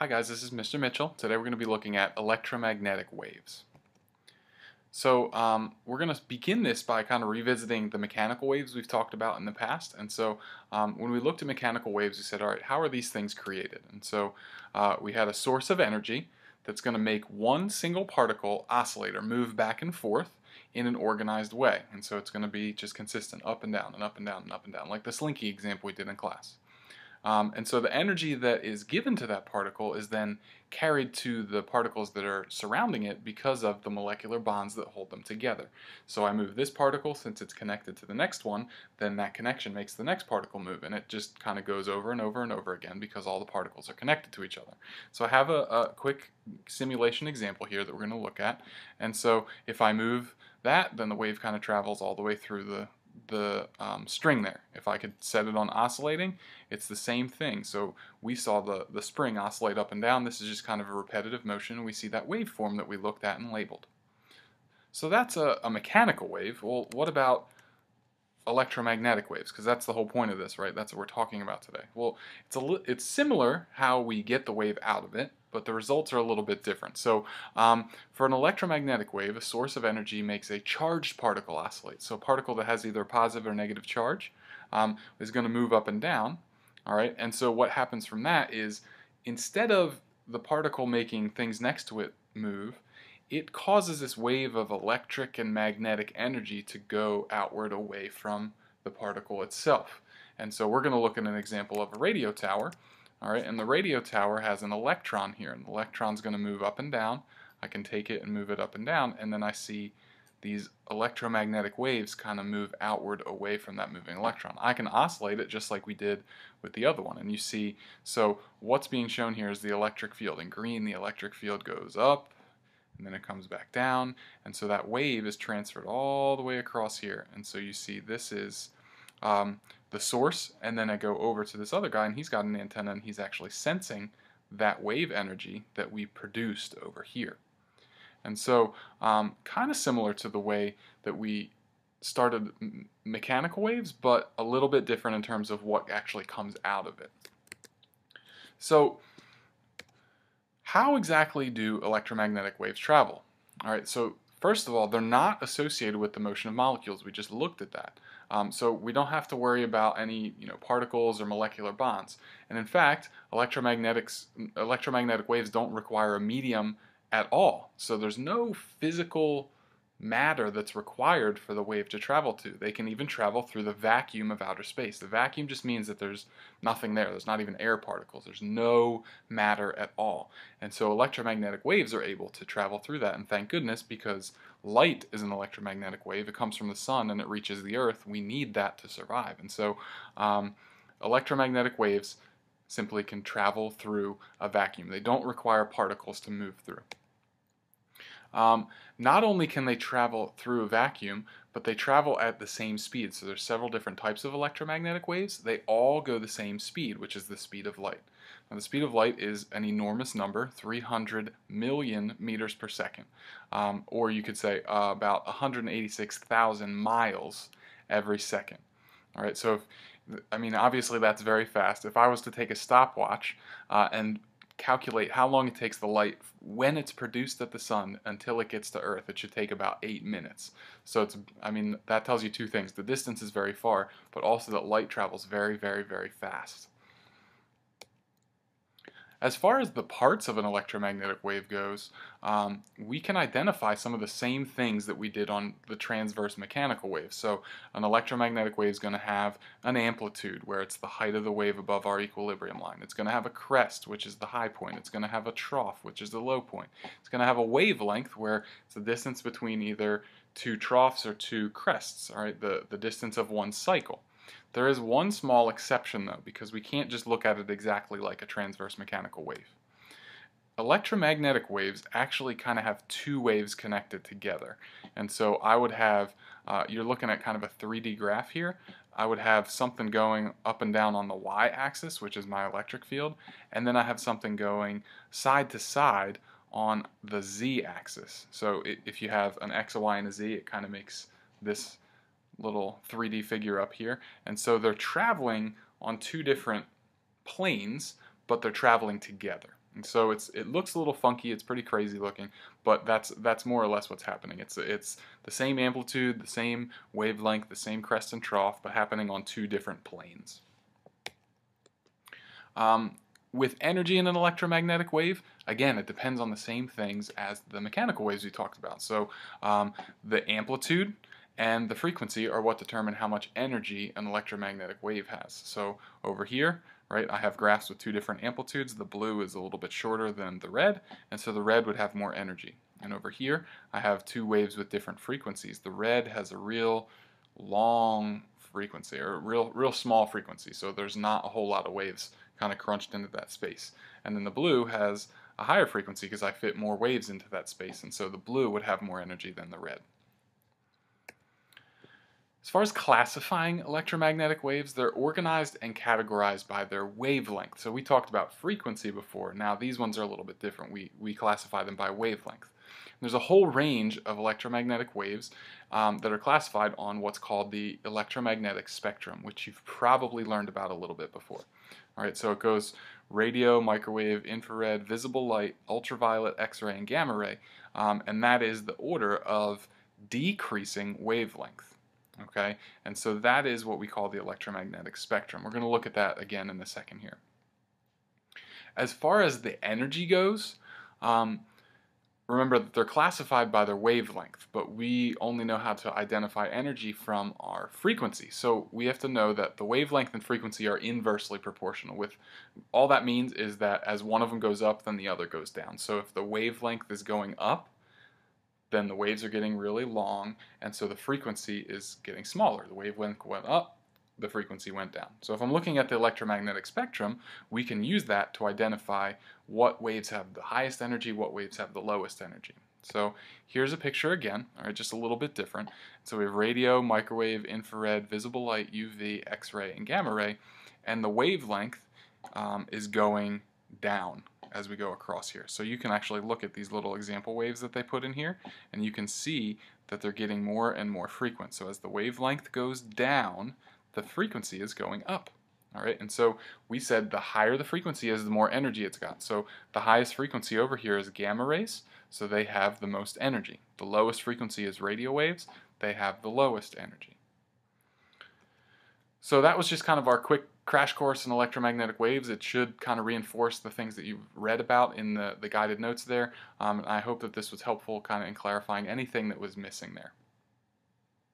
Hi guys, this is Mr. Mitchell. Today we're going to be looking at electromagnetic waves. So um, we're going to begin this by kind of revisiting the mechanical waves we've talked about in the past. And so um, when we looked at mechanical waves, we said, all right, how are these things created? And so uh, we had a source of energy that's going to make one single particle oscillate or move back and forth in an organized way. And so it's going to be just consistent up and down and up and down and up and down, like the slinky example we did in class. Um, and so the energy that is given to that particle is then carried to the particles that are surrounding it because of the molecular bonds that hold them together. So I move this particle, since it's connected to the next one, then that connection makes the next particle move, and it just kind of goes over and over and over again because all the particles are connected to each other. So I have a, a quick simulation example here that we're going to look at, and so if I move that, then the wave kind of travels all the way through the, the um, string there. If I could set it on oscillating, it's the same thing. So we saw the, the spring oscillate up and down. This is just kind of a repetitive motion. We see that waveform that we looked at and labeled. So that's a, a mechanical wave. Well, what about electromagnetic waves? Because that's the whole point of this, right? That's what we're talking about today. Well, it's, a, it's similar how we get the wave out of it, but the results are a little bit different. So um, for an electromagnetic wave, a source of energy makes a charged particle oscillate. So a particle that has either a positive or negative charge um, is going to move up and down. All right, and so what happens from that is instead of the particle making things next to it move, it causes this wave of electric and magnetic energy to go outward away from the particle itself. And so we're going to look at an example of a radio tower. All right, and the radio tower has an electron here, and the electron's going to move up and down. I can take it and move it up and down, and then I see these electromagnetic waves kind of move outward away from that moving electron. I can oscillate it just like we did with the other one. And you see, so what's being shown here is the electric field. In green, the electric field goes up, and then it comes back down. And so that wave is transferred all the way across here. And so you see this is um, the source, and then I go over to this other guy, and he's got an antenna, and he's actually sensing that wave energy that we produced over here. And so, um, kind of similar to the way that we started mechanical waves, but a little bit different in terms of what actually comes out of it. So, how exactly do electromagnetic waves travel? All right, so first of all, they're not associated with the motion of molecules. We just looked at that. Um, so we don't have to worry about any you know particles or molecular bonds. And in fact, electromagnetics electromagnetic waves don't require a medium at all. So there's no physical matter that's required for the wave to travel to. They can even travel through the vacuum of outer space. The vacuum just means that there's nothing there. There's not even air particles. There's no matter at all. And so electromagnetic waves are able to travel through that. And thank goodness because light is an electromagnetic wave. It comes from the sun and it reaches the earth. We need that to survive. And so um, electromagnetic waves simply can travel through a vacuum. They don't require particles to move through. Um, not only can they travel through a vacuum, but they travel at the same speed. So there's several different types of electromagnetic waves. They all go the same speed, which is the speed of light. Now the speed of light is an enormous number, 300 million meters per second. Um, or you could say uh, about 186,000 miles every second. All right, so if, I mean, obviously that's very fast. If I was to take a stopwatch uh, and calculate how long it takes the light when it's produced at the sun until it gets to Earth, it should take about eight minutes. So it's, I mean, that tells you two things. The distance is very far, but also that light travels very, very, very fast. As far as the parts of an electromagnetic wave goes, um, we can identify some of the same things that we did on the transverse mechanical wave. So an electromagnetic wave is going to have an amplitude, where it's the height of the wave above our equilibrium line. It's going to have a crest, which is the high point. It's going to have a trough, which is the low point. It's going to have a wavelength, where it's the distance between either two troughs or two crests, all right, the, the distance of one cycle. There is one small exception though, because we can't just look at it exactly like a transverse mechanical wave. Electromagnetic waves actually kind of have two waves connected together. And so I would have, uh, you're looking at kind of a 3D graph here. I would have something going up and down on the y-axis, which is my electric field, and then I have something going side to side on the z-axis. So if you have an x, a y, and a z, it kind of makes this little 3D figure up here. And so they're traveling on two different planes, but they're traveling together. And so it's it looks a little funky. It's pretty crazy looking, but that's that's more or less what's happening. It's it's the same amplitude, the same wavelength, the same crest and trough, but happening on two different planes. Um, with energy in an electromagnetic wave, again, it depends on the same things as the mechanical waves we talked about. So um, the amplitude and the frequency are what determine how much energy an electromagnetic wave has. So over here, right, I have graphs with two different amplitudes. The blue is a little bit shorter than the red, and so the red would have more energy. And over here, I have two waves with different frequencies. The red has a real long frequency, or real, real small frequency, so there's not a whole lot of waves kind of crunched into that space. And then the blue has a higher frequency because I fit more waves into that space, and so the blue would have more energy than the red. As far as classifying electromagnetic waves, they're organized and categorized by their wavelength. So we talked about frequency before. Now these ones are a little bit different. We, we classify them by wavelength. There's a whole range of electromagnetic waves um, that are classified on what's called the electromagnetic spectrum, which you've probably learned about a little bit before. All right, so it goes radio, microwave, infrared, visible light, ultraviolet, X-ray, and gamma ray, um, and that is the order of decreasing wavelength. Okay, and so that is what we call the electromagnetic spectrum. We're going to look at that again in a second here. As far as the energy goes, um, remember that they're classified by their wavelength, but we only know how to identify energy from our frequency. So we have to know that the wavelength and frequency are inversely proportional. With all that means is that as one of them goes up, then the other goes down. So if the wavelength is going up, then the waves are getting really long, and so the frequency is getting smaller. The wavelength went up, the frequency went down. So if I'm looking at the electromagnetic spectrum, we can use that to identify what waves have the highest energy, what waves have the lowest energy. So here's a picture again, all right, just a little bit different. So we have radio, microwave, infrared, visible light, UV, X-ray, and gamma ray, and the wavelength um, is going down as we go across here. So you can actually look at these little example waves that they put in here, and you can see that they're getting more and more frequent. So as the wavelength goes down, the frequency is going up. All right, and so we said the higher the frequency is, the more energy it's got. So the highest frequency over here is gamma rays, so they have the most energy. The lowest frequency is radio waves, they have the lowest energy. So that was just kind of our quick crash course in electromagnetic waves. It should kind of reinforce the things that you've read about in the, the guided notes there. Um, I hope that this was helpful kind of in clarifying anything that was missing there.